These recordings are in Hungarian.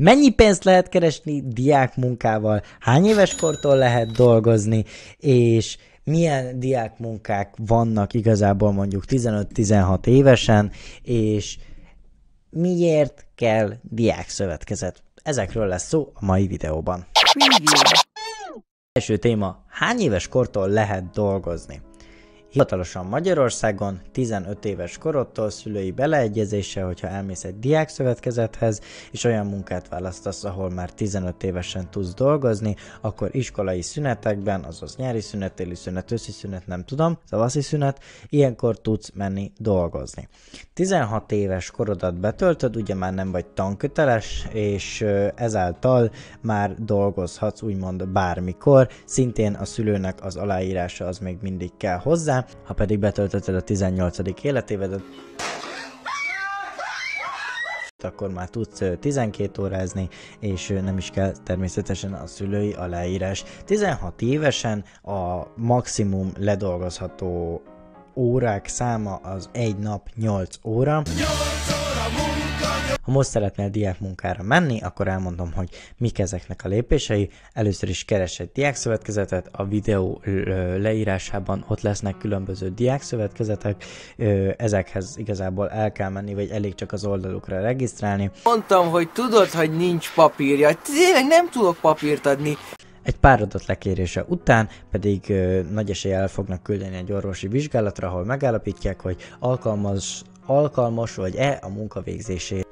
Mennyi pénzt lehet keresni diákmunkával, hány éves kortól lehet dolgozni, és milyen diákmunkák vannak igazából mondjuk 15-16 évesen, és miért kell diákszövetkezet. Ezekről lesz szó a mai videóban. Első téma, hány éves kortól lehet dolgozni? Hivatalosan Magyarországon 15 éves korodtól szülői beleegyezése, hogyha elmész egy diákszövetkezethez, és olyan munkát választasz, ahol már 15 évesen tudsz dolgozni, akkor iskolai szünetekben, azaz nyári szünet, téli szünet, őszi szünet, nem tudom, tavaszi szünet, ilyenkor tudsz menni dolgozni. 16 éves korodat betöltöd, ugye már nem vagy tanköteles, és ezáltal már dolgozhatsz úgymond bármikor, szintén a szülőnek az aláírása az még mindig kell hozzá, ha pedig betöltötted a 18. életévedet, akkor már tudsz 12 órázni, és nem is kell természetesen a szülői aláírás. 16 évesen a maximum ledolgozható órák száma az egy nap 8 óra. 8 óra ha most szeretnél diákmunkára menni, akkor elmondom, hogy mik ezeknek a lépései. Először is keres egy diákszövetkezetet, a videó leírásában ott lesznek különböző diákszövetkezetek, ezekhez igazából el kell menni, vagy elég csak az oldalukra regisztrálni. Mondtam, hogy tudod, hogy nincs papírja, tényleg nem tudok papírt adni. Egy pár adat lekérése után pedig ö, nagy eséllyel fognak küldeni egy orvosi vizsgálatra, ahol megállapítják, hogy alkalmas, alkalmas vagy-e a munkavégzésére.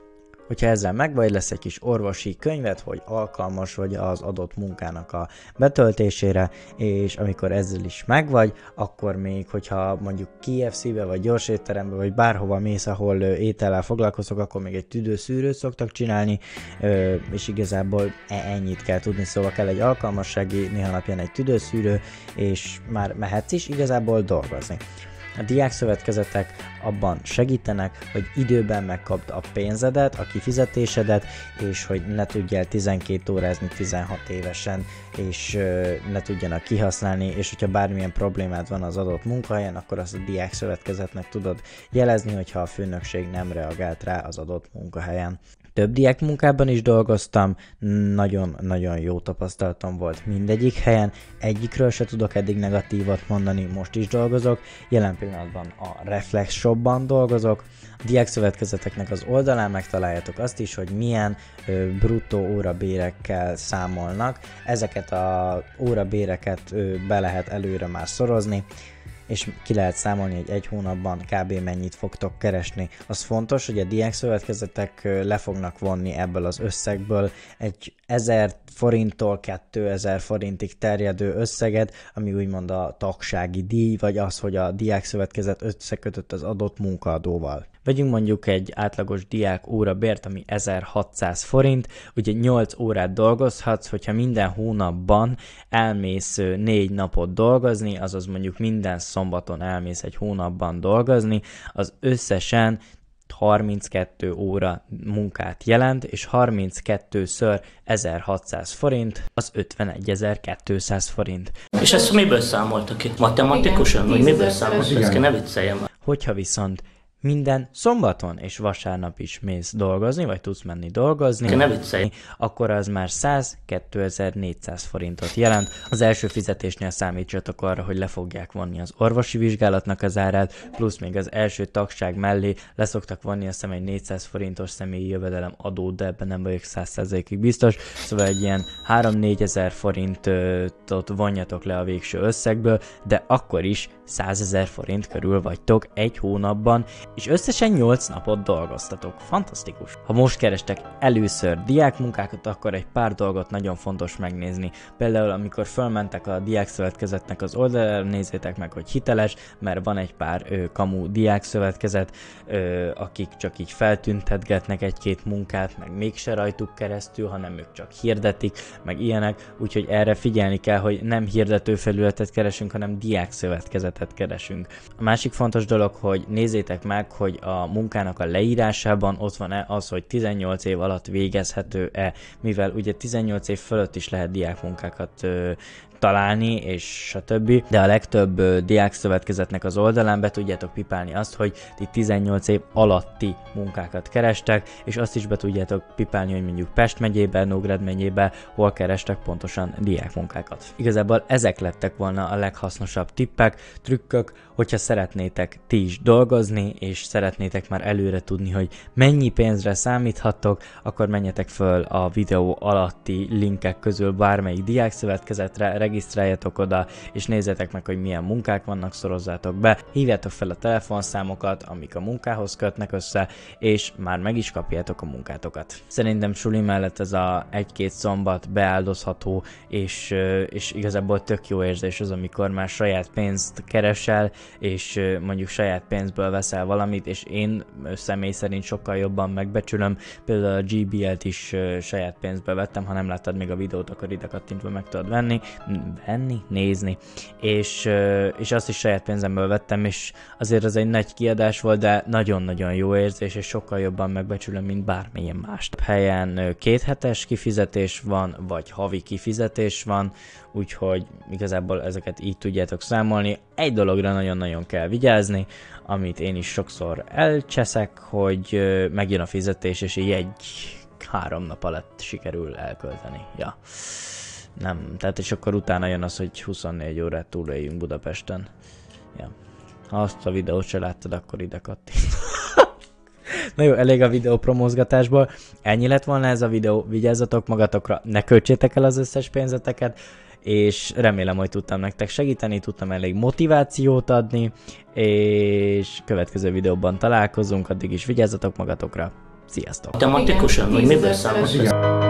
Hogyha ezzel megvagy, lesz egy kis orvosi könyvet, hogy alkalmas vagy az adott munkának a betöltésére, és amikor ezzel is megvagy, akkor még, hogyha mondjuk KFC-be, vagy gyors étterembe, vagy bárhova mész, ahol étellel foglalkozok, akkor még egy tüdőszűrőt szoktak csinálni, és igazából e, ennyit kell tudni, szóval kell egy alkalmassági, néha napján egy tüdőszűrő, és már mehetsz is igazából dolgozni. A diákszövetkezetek abban segítenek, hogy időben megkapd a pénzedet, a kifizetésedet, és hogy ne tudjál 12 órázni 16 évesen, és ne tudjanak kihasználni, és hogyha bármilyen problémád van az adott munkahelyen, akkor azt a diákszövetkezetnek tudod jelezni, hogyha a főnökség nem reagált rá az adott munkahelyen. Több diák munkában is dolgoztam, nagyon-nagyon jó tapasztalatom volt mindegyik helyen, egyikről se tudok eddig negatívat mondani, most is dolgozok, jelen pillanatban a Reflex Shopban dolgozok, a diák szövetkezeteknek az oldalán megtaláljátok azt is, hogy milyen ö, bruttó órabérekkel számolnak, ezeket a órabéreket ö, be lehet előre már szorozni, és ki lehet számolni, hogy egy hónapban kb. mennyit fogtok keresni. Az fontos, hogy a diák szövetkezetek le fognak vonni ebből az összegből egy 1000 forinttól 2000 forintig terjedő összeget, ami úgymond a tagsági díj, vagy az, hogy a diák szövetkezet összekötött az adott munkaadóval. Vegyünk mondjuk egy átlagos diák óra bért, ami 1600 forint, ugye 8 órát dolgozhatsz, hogyha minden hónapban elmész 4 napot dolgozni, azaz mondjuk minden szombaton elmész egy hónapban dolgozni, az összesen 32 óra munkát jelent, és 32-ször 1600 forint, az 51.200 forint. És ezt miből számoltak ki? Matematikusan? Vagy miből számoltak? Ezt ne vicceljem. Hogyha viszont minden szombaton és vasárnap is mész dolgozni, vagy tudsz menni dolgozni, ne viccelj. akkor az már 100 2400 forintot jelent. Az első fizetésnél számítsatok arra, hogy le fogják vonni az orvosi vizsgálatnak az árát, plusz még az első tagság mellé leszoktak vonni a hiszem egy 400 forintos személyi jövedelem adó, de ebben nem vagyok 100%-ig biztos, szóval egy ilyen 3-4 ezer forintot vonjatok le a végső összegből, de akkor is 100 ezer forint körül vagytok egy hónapban, és összesen 8 napot dolgoztatok. Fantasztikus! Ha most kerestek először diákmunkákat, akkor egy pár dolgot nagyon fontos megnézni. Például amikor fölmentek a diákszövetkezetnek az oldalára, nézzétek meg, hogy hiteles, mert van egy pár ö, kamu diákszövetkezet, ö, akik csak így feltüntetgetnek egy-két munkát, meg mégse rajtuk keresztül, hanem ők csak hirdetik, meg ilyenek, úgyhogy erre figyelni kell, hogy nem hirdetőfelületet keresünk, hanem diákszövetkezetet keresünk. A másik fontos dolog, hogy nézzétek meg, hogy a munkának a leírásában ott van-e az, hogy 18 év alatt végezhető-e, mivel ugye 18 év fölött is lehet diákmunkákat ö, találni, és stb. De a legtöbb diák szövetkezetnek az oldalán be tudjátok pipálni azt, hogy ti 18 év alatti munkákat kerestek, és azt is be tudjátok pipálni, hogy mondjuk Pest megyébe, Nógrád megyébe, hol kerestek pontosan diákmunkákat. Igazából ezek lettek volna a leghasznosabb tippek, trükkök, hogyha szeretnétek ti is dolgozni, és szeretnétek már előre tudni, hogy mennyi pénzre számíthattok, akkor menjetek föl a videó alatti linkek közül bármelyik diákszövetkezetre, regisztráljatok oda, és nézzetek meg, hogy milyen munkák vannak, szorozzátok be, hívjátok fel a telefonszámokat, amik a munkához kötnek össze, és már meg is kapjátok a munkátokat. Szerintem suli mellett ez a egy-két szombat beáldozható, és, és igazából tök jó érzés az, amikor már saját pénzt keresel, és mondjuk saját pénzből veszel valamit, és én személy szerint sokkal jobban megbecsülöm, például a GBL-t is saját pénzből vettem, ha nem láttad még a videót, akkor ide kattintva meg tudod venni, venni, nézni, és, és azt is saját pénzemből vettem, és azért az egy nagy kiadás volt, de nagyon-nagyon jó érzés, és sokkal jobban megbecsülöm, mint bármilyen más. Helyen két hetes kifizetés van, vagy havi kifizetés van, úgyhogy igazából ezeket így tudjátok számolni. Egy dologra nagyon-nagyon kell vigyázni, amit én is sokszor elcseszek, hogy megjön a fizetés, és egy három nap alatt sikerül elkölteni. Ja. Nem, tehát és akkor utána jön az, hogy 24 órát túléljünk Budapesten. Ja. Ha azt a videót se láttad, akkor ide kattint. Na jó, elég a videó promózgatásból. Ennyi lett volna ez a videó. Vigyázzatok magatokra, ne költsétek el az összes pénzeteket, és remélem, hogy tudtam nektek segíteni, tudtam elég motivációt adni, és következő videóban találkozunk, addig is vigyázzatok magatokra. Sziasztok! Matematikusan, vagy miből számolsz?